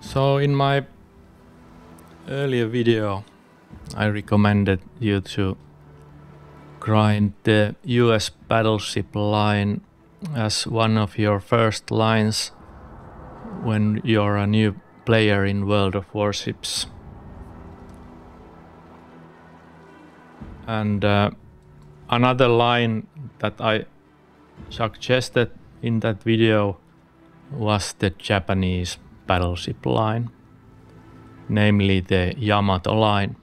So in my earlier video I recommended you to grind the US battleship line as one of your first lines when you're a new player in World of Warships. And uh, another line that I suggested in that video was the Japanese battleship line, namely the Yamato line.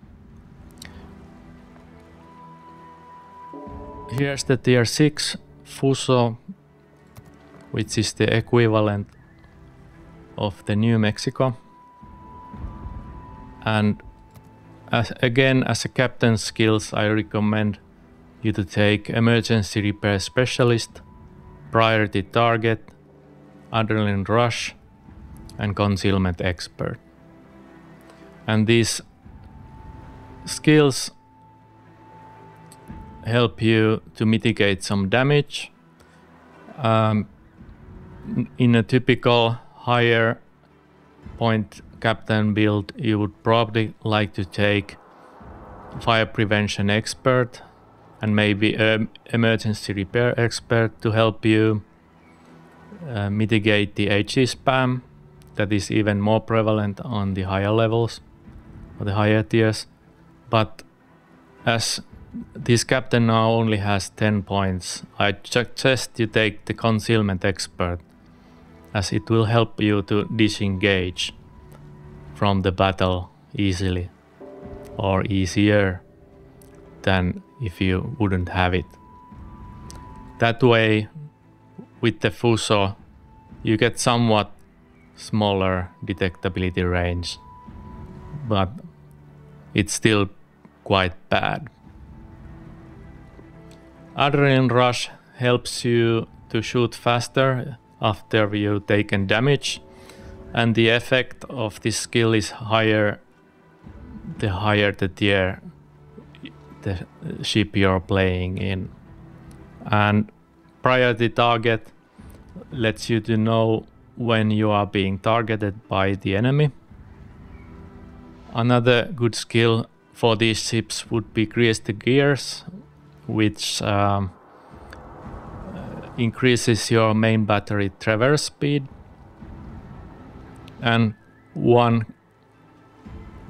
Here's the tier 6 Fuso, which is the equivalent of the New Mexico. And as, again, as a captain's skills, I recommend you to take Emergency Repair Specialist, Priority Target, Adrenaline Rush, and concealment expert. And these skills help you to mitigate some damage. Um, in a typical higher point captain build, you would probably like to take fire prevention expert and maybe an emergency repair expert to help you uh, mitigate the HE spam that is even more prevalent on the higher levels or the higher tiers. But as this captain now only has 10 points, I suggest you take the concealment expert as it will help you to disengage from the battle easily or easier than if you wouldn't have it. That way, with the Fuso, you get somewhat smaller detectability range, but it's still quite bad. Adrenaline Rush helps you to shoot faster after you've taken damage, and the effect of this skill is higher the higher the tier the ship you're playing in. And priority target lets you to know when you are being targeted by the enemy. Another good skill for these ships would be grease the gears, which um, increases your main battery traverse speed. And one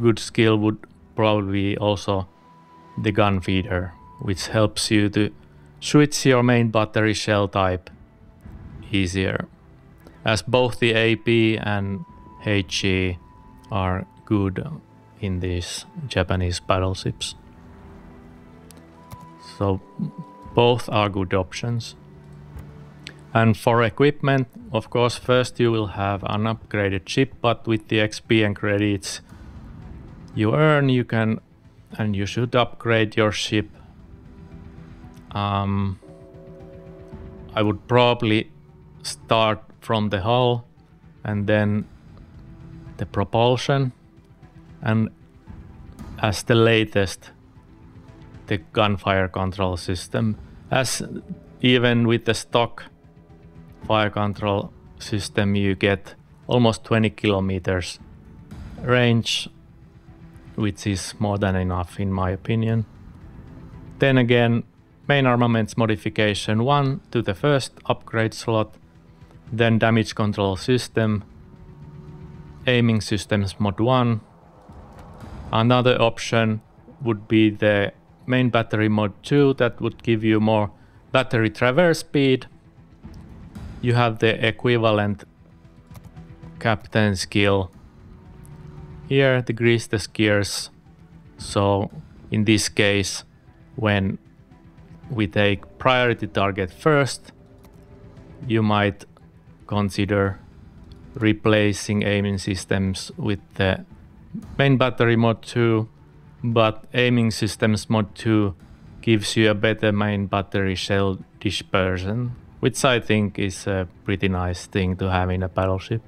good skill would probably be also the gun feeder, which helps you to switch your main battery shell type easier as both the AP and HE are good in these Japanese battleships. So both are good options. And for equipment, of course, first you will have an upgraded ship, but with the XP and credits you earn, you can and you should upgrade your ship. Um, I would probably start from the hull and then the propulsion. And as the latest the gunfire control system. As even with the stock fire control system you get almost 20 kilometers range which is more than enough in my opinion. Then again main armaments modification 1 to the first upgrade slot then damage control system, aiming systems mod 1. Another option would be the main battery mod 2 that would give you more battery traverse speed. You have the equivalent captain skill. Here the grease the gears. So in this case, when we take priority target first, you might consider replacing aiming systems with the main battery mod 2, but aiming systems mod 2 gives you a better main battery shell dispersion, which I think is a pretty nice thing to have in a battleship.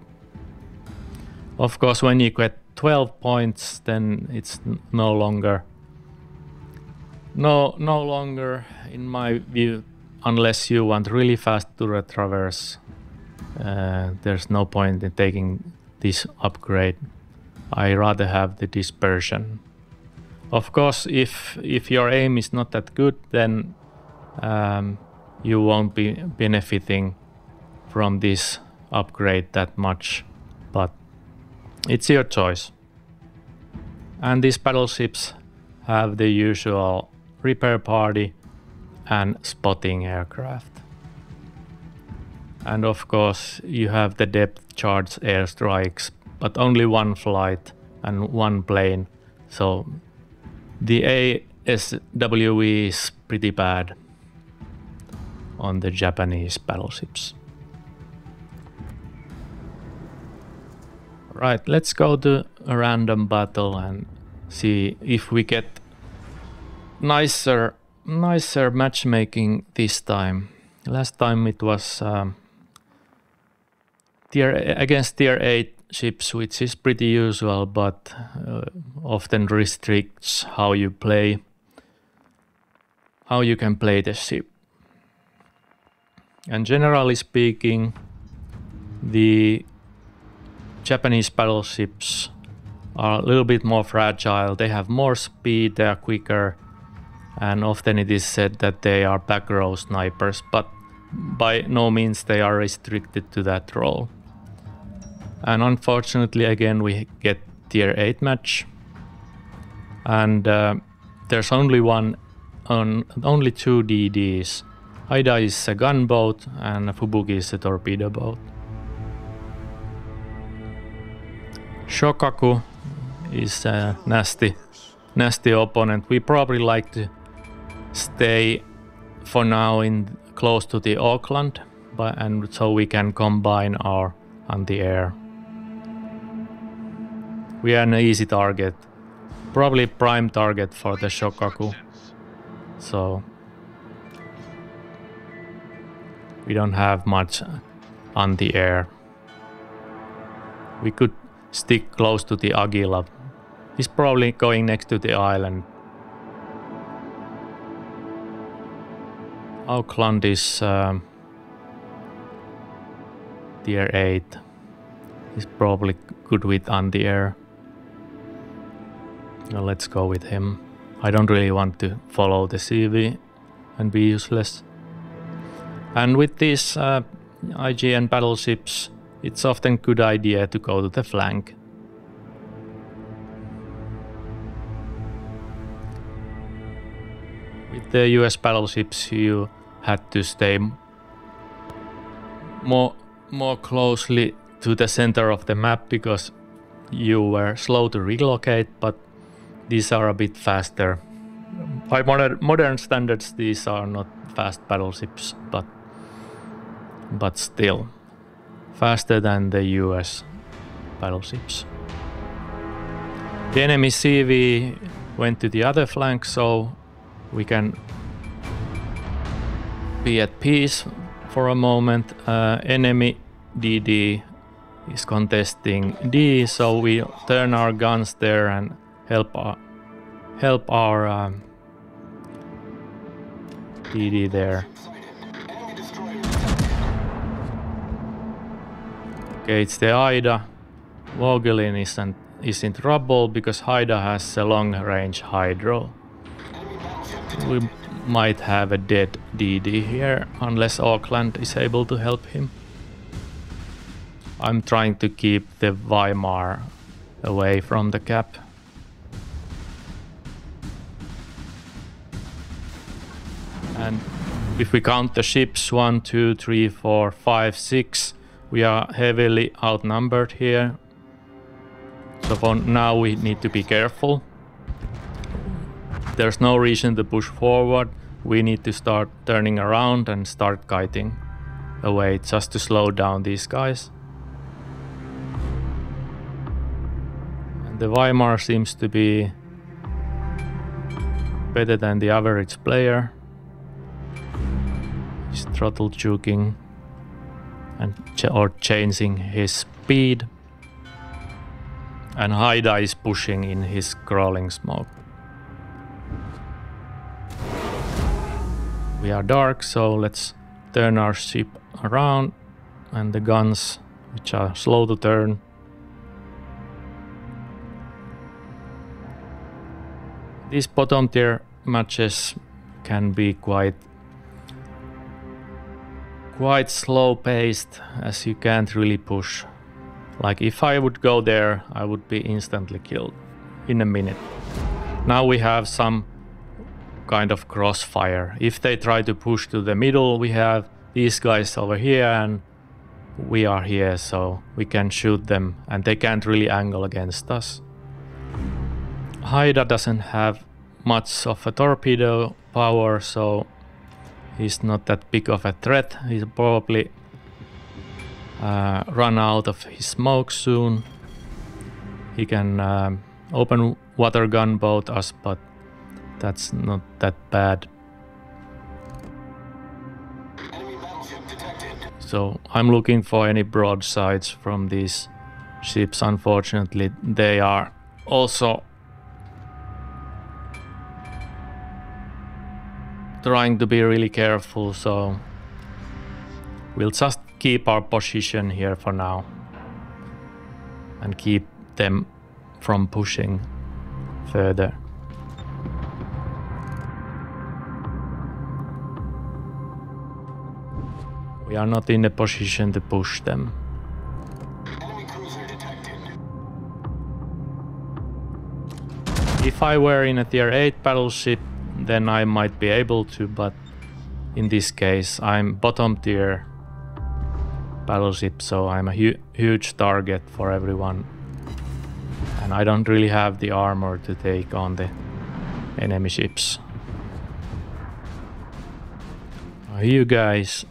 Of course, when you get 12 points, then it's no longer no no longer in my view unless you want really fast turret traverse uh, there's no point in taking this upgrade. I rather have the dispersion. Of course, if if your aim is not that good, then um, you won't be benefiting from this upgrade that much, but it's your choice. And these battleships have the usual repair party and spotting aircraft. And of course, you have the depth charge airstrikes, but only one flight and one plane. So the ASWE is pretty bad on the Japanese battleships. Right, let's go to a random battle and see if we get nicer nicer matchmaking this time. Last time it was um, tier against tier 8 ships, which is pretty usual, but uh, often restricts how you play, how you can play the ship. And generally speaking, the Japanese battleships are a little bit more fragile. They have more speed, they are quicker, and often it is said that they are back row snipers, but by no means they are restricted to that role. And unfortunately, again, we get tier 8 match. And uh, there's only one, on only two DDs. Haida is a gunboat and Fubuki is a torpedo boat. Shokaku is a nasty, nasty opponent. We probably like to stay for now in close to the Oakland, but and so we can combine our anti-air. We are an easy target, probably prime target for the Shokaku. So we don't have much anti-air. We could stick close to the Aquila. He's probably going next to the island. Oakland is um, tier 8. He's probably good with anti-air. Well, let's go with him. I don't really want to follow the CV and be useless. And with these uh, IJN battleships, it's often a good idea to go to the flank. With the US battleships you had to stay more more closely to the center of the map because you were slow to relocate, but these are a bit faster. By modern, modern standards, these are not fast battleships, but but still faster than the US battleships. The enemy CV went to the other flank, so we can be at peace for a moment. Uh, enemy DD is contesting D, so we turn our guns there and help our, help our um, DD there. Okay, it's the Haida. Vauquelin isn't, is in trouble because Haida has a long-range hydro. We might have a dead DD here, unless Oakland is able to help him. I'm trying to keep the Weimar away from the cap. And if we count the ships, one, two, three, four, five, six, we are heavily outnumbered here. So for now we need to be careful. There's no reason to push forward. We need to start turning around and start kiting away just to slow down these guys. And the Weimar seems to be better than the average player. He's throttle juking and ch or changing his speed. And Haida is pushing in his crawling smoke. We are dark, so let's turn our ship around and the guns, which are slow to turn, these bottom tier matches can be quite quite slow paced as you can't really push. Like if I would go there, I would be instantly killed in a minute. Now we have some kind of crossfire. If they try to push to the middle, we have these guys over here and we are here, so we can shoot them and they can't really angle against us. Haida doesn't have much of a torpedo power, so he's not that big of a threat. He'll probably uh, run out of his smoke soon. He can um, open water gun boat us, but that's not that bad. So I'm looking for any broadsides from these ships. Unfortunately, they are also trying to be really careful, so we'll just keep our position here for now and keep them from pushing further. We are not in a position to push them. If I were in a tier 8 battleship, then I might be able to, but in this case I'm bottom tier battleship, so I'm a hu huge target for everyone. And I don't really have the armor to take on the enemy ships. Are you guys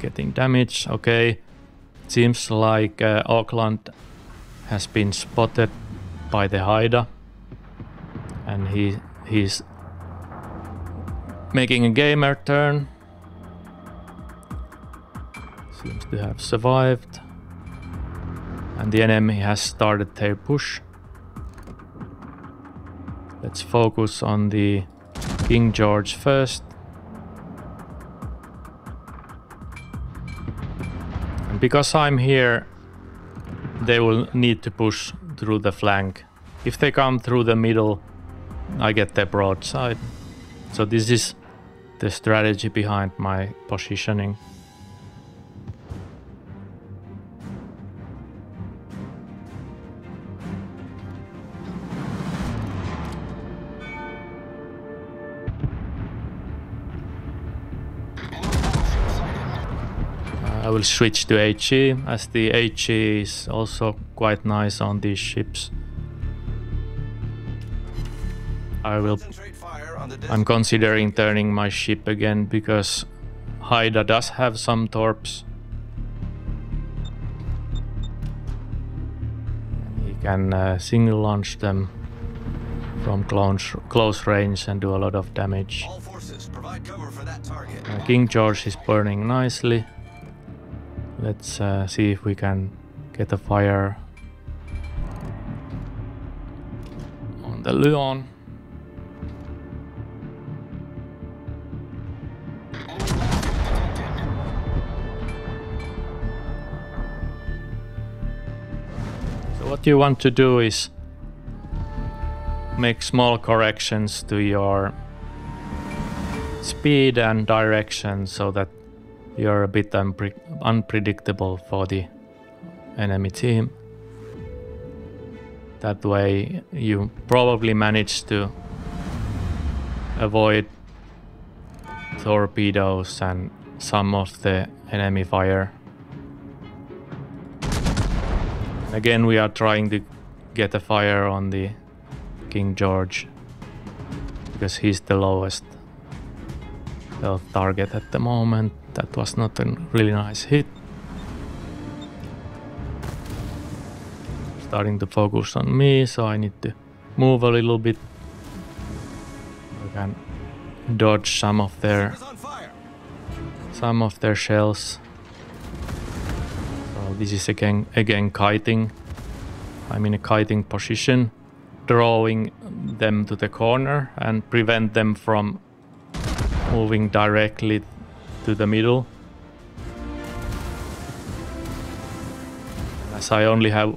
getting damage? Okay. Seems like uh, Oakland has been spotted by the Haida. And he he's making a gamer turn. Seems to have survived. And the enemy has started their push. Let's focus on the King George first. And because I'm here, they will need to push through the flank. If they come through the middle, I get their broadside. So this is the strategy behind my positioning. Uh, I will switch to HE as the HE is also quite nice on these ships. I will I'm considering turning my ship again because Haida does have some torps. He can uh, single launch them from close, close range and do a lot of damage. Uh, King George is burning nicely. Let's uh, see if we can get a fire on the Lyon. What you want to do is make small corrections to your speed and direction so that you're a bit unpre unpredictable for the enemy team. That way you probably manage to avoid torpedoes and some of the enemy fire. Again we are trying to get a fire on the King George because he's the lowest health target at the moment. That was not a really nice hit. Starting to focus on me, so I need to move a little bit. I can dodge some of their some of their shells. This is again again kiting. I'm in a kiting position, drawing them to the corner and prevent them from moving directly to the middle. As I only have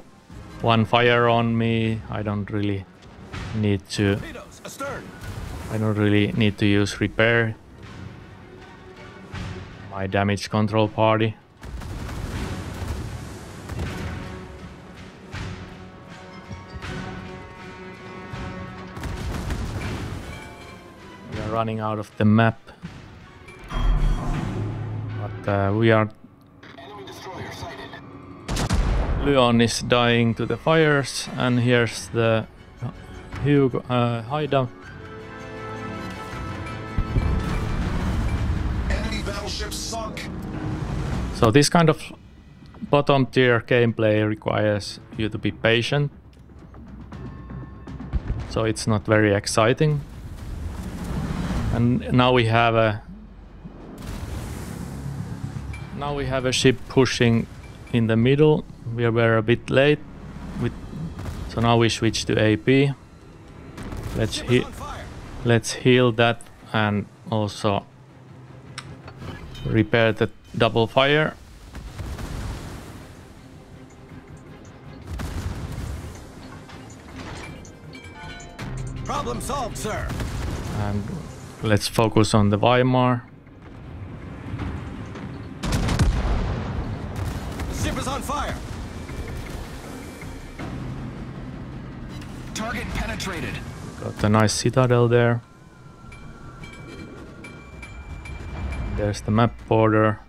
one fire on me, I don't really need to I don't really need to use repair. My damage control party. Running out of the map. But uh, we are Enemy destroyer sighted. Lyon is dying to the fires, and here's the Hugo uh, hideout. Enemy battleship sunk. So this kind of bottom tier gameplay requires you to be patient. So it's not very exciting. And now we have a now we have a ship pushing in the middle. We were a bit late with so now we switch to AP. Let's he is on fire. let's heal that and also repair the double fire. Problem solved, sir. And let's focus on the Weimar. Ship is on fire. Target penetrated. Got a nice citadel there. There's the map border.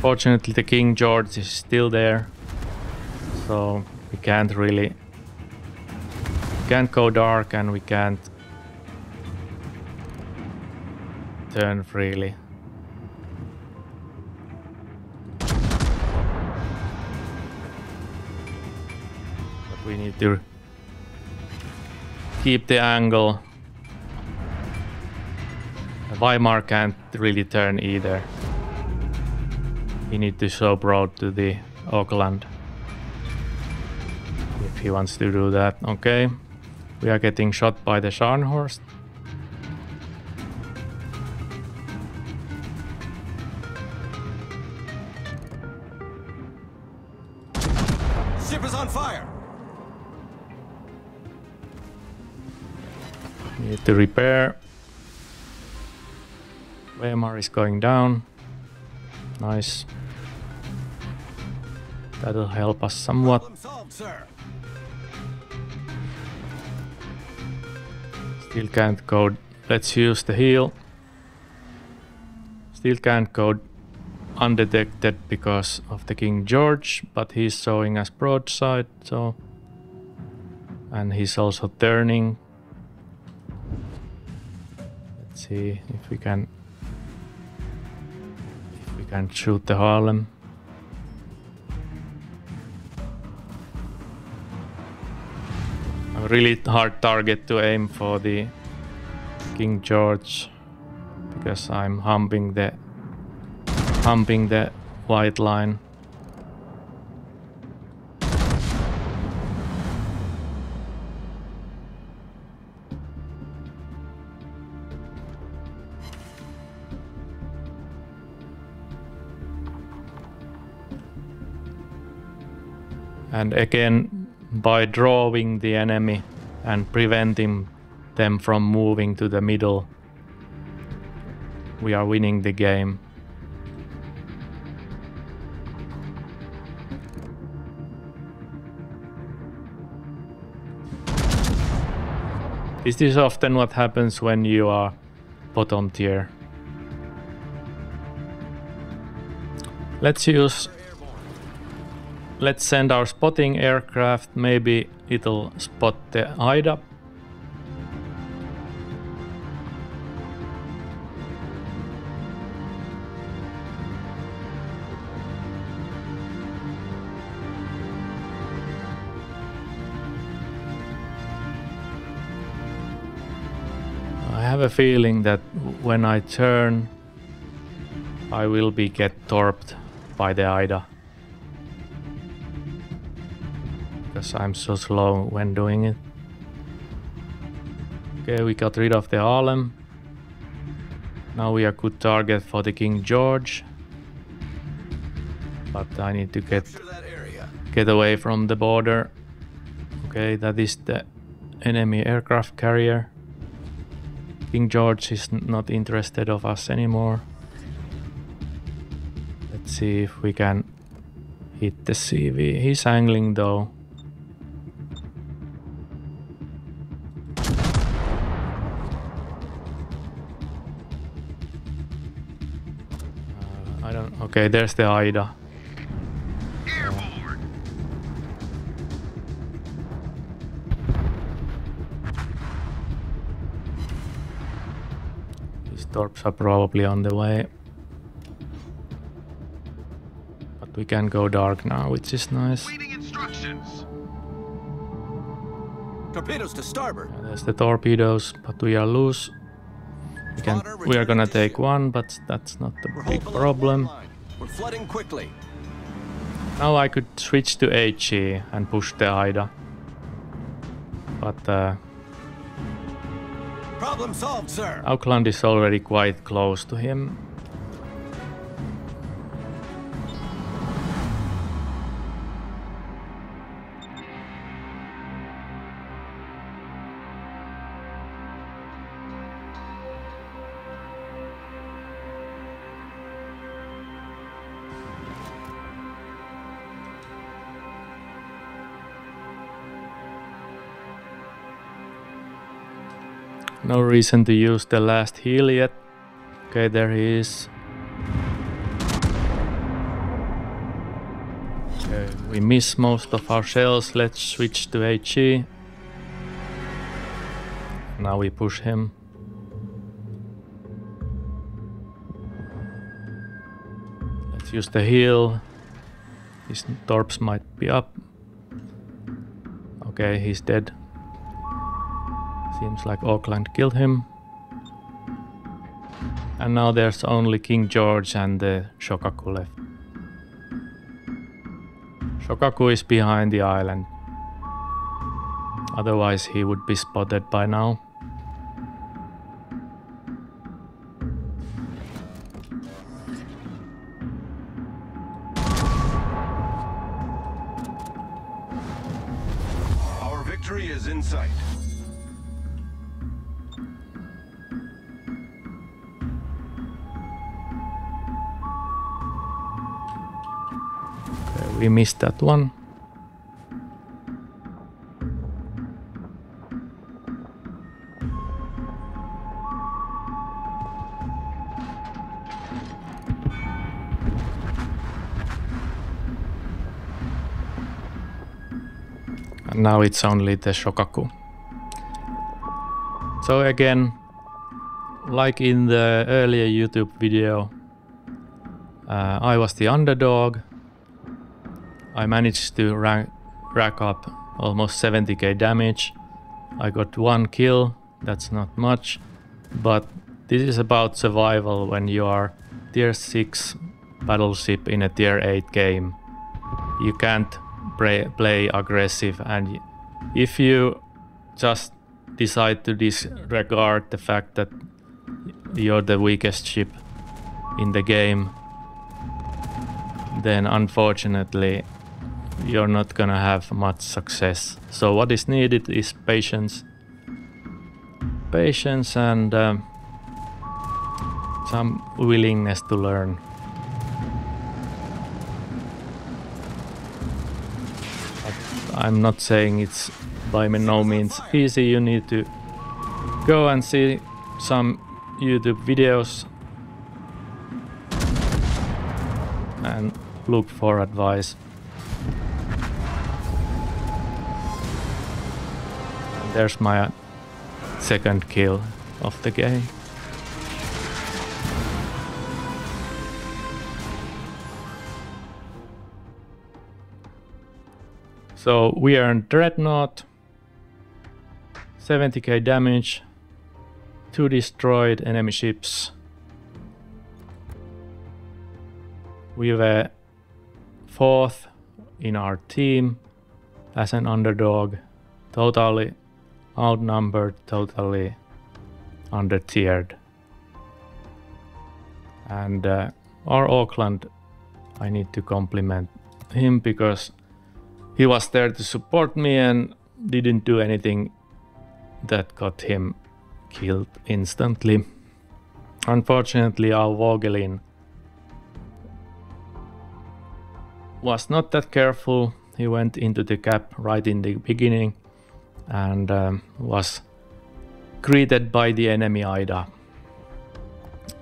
Fortunately, the King George is still there, so we can't really can't go dark and we can't turn freely. But we need to keep the angle. Weimar can't really turn either. He need to show broad to the Oakland. If he wants to do that, okay. We are getting shot by the Scharnhorst. Ship is on fire. Need to repair. Weimar is going down. Nice. That'll help us somewhat. Problem solved, sir. Still can't code. Let's use the heal. Still can't go undetected because of the King George, but he's showing us broadside, so. And he's also turning. Let's see if we can. If we can shoot the Harlem. Really hard target to aim for the King George because I'm humping the humping the white line. And again, by drawing the enemy and preventing them from moving to the middle, we are winning the game. This is often what happens when you are bottom tier. Let's use let's send our spotting aircraft. Maybe it'll spot the Ida. I have a feeling that when I turn, I will be get torped by the Ida. Because I'm so slow when doing it. Okay, we got rid of the Harlem. Now we are good target for the King George. But I need to get Capture that area. get away from the border. Okay, Okay, that is the enemy aircraft carrier. King George is not interested of us anymore. Let's see if we can hit the CV. He's angling though. Okay, there's the Ida. These torps are probably on the way. But we can go dark now, which is nice. Instructions. Torpedoes to starboard. Yeah, there's the torpedoes, but we are loose. We can. We are gonna take one, but that's not the big hopeful of problem. We're flooding quickly. Now I could switch to HE and push the Ida. But uh, Problem solved, sir. Oakland is already quite close to him. Reason to use the last heal yet. Okay, there he is. Okay, we miss most of our shells. Let's switch to HE. Now we push him. Let's use the heal. His torps might be up. Okay, he's dead. Seems like Oakland killed him. And now there's only King George and the Shokaku left. Shokaku is behind the island. Otherwise he would be spotted by now. We missed that one. And now it's only the Shokaku. So again, like in the earlier YouTube video, uh, I was the underdog. I managed to rank, rack up almost 70k damage. I got one kill, that's not much, but this is about survival when you are tier 6 battleship in a tier 8 game. You can't play aggressive, and if you just decide to disregard the fact that you're the weakest ship in the game, then unfortunately you're not gonna have much success. So what is needed is patience, patience and um, some willingness to learn. But I'm not saying it's by no means easy. You need to go and see some YouTube videos and look for advice. There's my second kill of the game. So we earned Dreadnought, 70k damage, two destroyed enemy ships. We were fourth in our team as an underdog, totally outnumbered, totally undertiered. And uh, our Oakland, I need to compliment him because he was there to support me and didn't do anything that got him killed instantly. Unfortunately, our Vauquelin was not that careful. He went into the gap right in the beginning and um, was greeted by the enemy Ida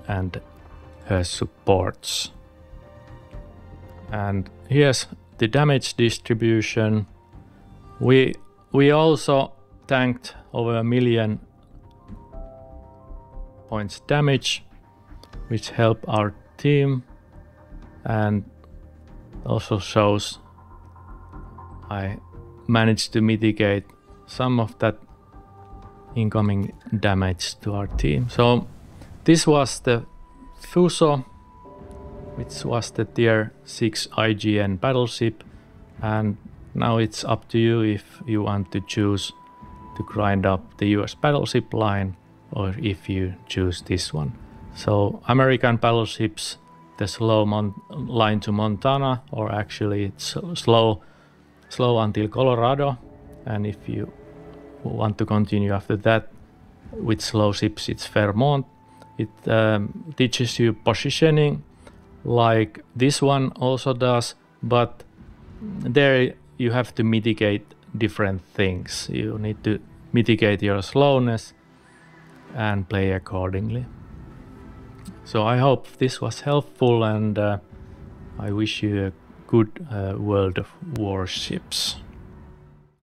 and her supports. And here's the damage distribution. We we also tanked over a million points damage, which help our team and also shows I managed to mitigate some of that incoming damage to our team. So this was the Fuso, which was the tier 6 IJN battleship and now it's up to you if you want to choose to grind up the US battleship line or if you choose this one. So American battleships, the slow line to Montana, or actually it's slow, slow until Colorado, and if you want to continue after that with slow ships, it's Vermont. It um, teaches you positioning, like this one also does, but there you have to mitigate different things. You need to mitigate your slowness and play accordingly. So I hope this was helpful and uh, I wish you a good uh, World of Warships.